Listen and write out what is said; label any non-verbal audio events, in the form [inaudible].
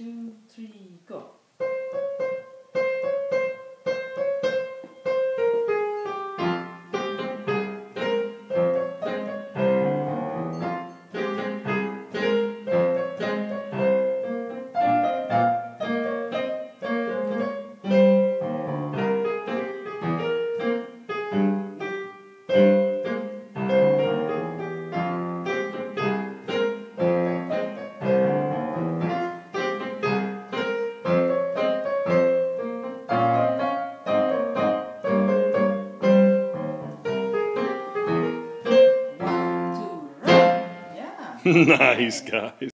two, three, go. [laughs] nice, guys.